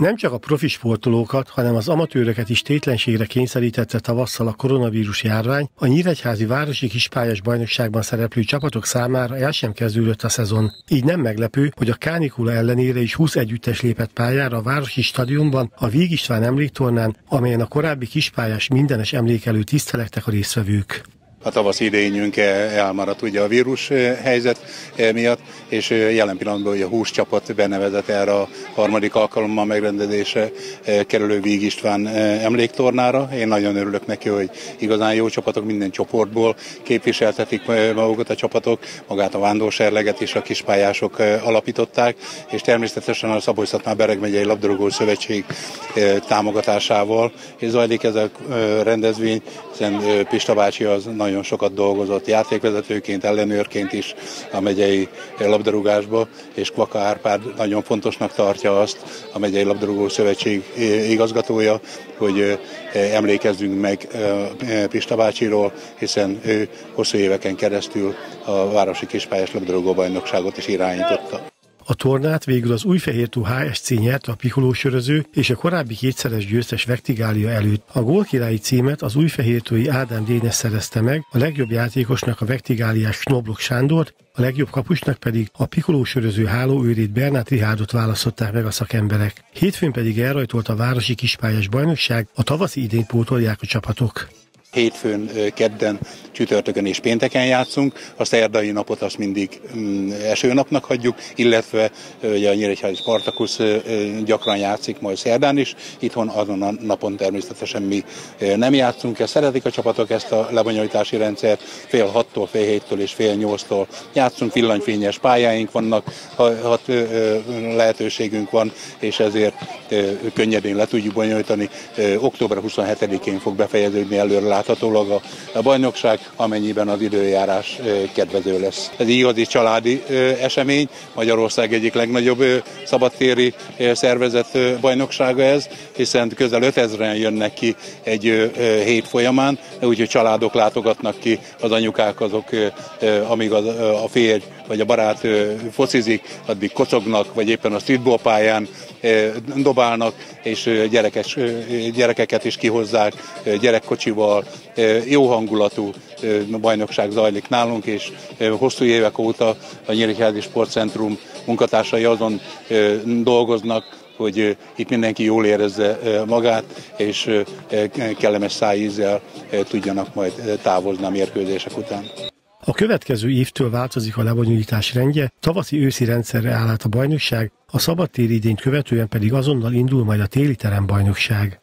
Nem csak a profi sportolókat, hanem az amatőröket is tétlenségre kényszerítette tavasszal a koronavírus járvány, a Nyíregyházi Városi Kispályás Bajnokságban szereplő csapatok számára el sem kezdődött a szezon. Így nem meglepő, hogy a kánikula ellenére is 20 együttes lépett pályára a Városi Stadionban, a Víg István emléktornán, amelyen a korábbi kispályás mindenes emlékelő tisztelektek a résztvevők a tavasz idényünk elmaradt ugye a vírus helyzet miatt, és jelen pillanatban ugye a húscsapat benevezett erre a harmadik alkalommal megrendezésre kerülő Víg István emléktornára. Én nagyon örülök neki, hogy igazán jó csapatok minden csoportból képviseltetik magukat a csapatok, magát a vándorserleget is a kispályások alapították, és természetesen a szabolcs bereg megyei labdarúgó szövetség támogatásával és zajlik ez a rendezvény, hiszen Pista bácsi az nagyon nagyon sokat dolgozott játékvezetőként, ellenőrként is a megyei labdarúgásba, és Kvaka Árpád nagyon fontosnak tartja azt, a megyei labdarúgó szövetség igazgatója, hogy emlékezzünk meg Pista bácsiról, hiszen ő hosszú éveken keresztül a Városi Kispályás labdarúgó bajnokságot is irányította. A tornát végül az Újfehértó HSC nyerte a pikolósöröző és a korábbi kétszeres győztes Vektigália előtt. A gólkirályi címet az újfehértói Ádám Dénes szerezte meg, a legjobb játékosnak a Vektigáliás Snoblok Sándort, a legjobb kapusnak pedig a pikolósöröző hálóőrét Bernát Rihárdot választották meg a szakemberek. Hétfőn pedig elrajtolt a Városi Kispályás Bajnokság, a tavaszi idén pótolják a csapatok. Hétfőn, kedden, csütörtökön és pénteken játszunk, a szerdai napot azt mindig mm, esőnapnak hagyjuk, illetve ugye a Nyíregyházi Spartakusz gyakran játszik majd szerdán is, itthon azon a napon természetesen mi nem játszunk, ezt szeretik a csapatok ezt a lebonyolítási rendszert, fél hattól, fél héttől és fél nyolctól játszunk, villanyfényes pályáink vannak, hat lehetőségünk van, és ezért könnyedén le tudjuk bonyolítani. Október 27-én fog befejeződni előre láthatólag a, a bajnokság, amennyiben az időjárás kedvező lesz. Ez igazi családi esemény, Magyarország egyik legnagyobb szabadtéri szervezett bajnoksága ez, hiszen közel 5000-en jönnek ki egy hét folyamán, úgyhogy családok látogatnak ki, az anyukák azok, amíg a, a férj vagy a barát focizik, addig kocognak, vagy éppen a streetball pályán dobálnak, és gyerekes, gyerekeket is kihozzák gyerekkocsival. Jó hangulatú bajnokság zajlik nálunk, és hosszú évek óta a Nyíregyházi Sportcentrum munkatársai azon dolgoznak, hogy itt mindenki jól érezze magát, és kellemes szájízzel tudjanak majd távozni a mérkőzések után. A következő évtől változik a lebonyolítás rendje, tavaszi-őszi rendszerre áll át a bajnokság, a szabadtéri idényt követően pedig azonnal indul majd a téli terembajnokság.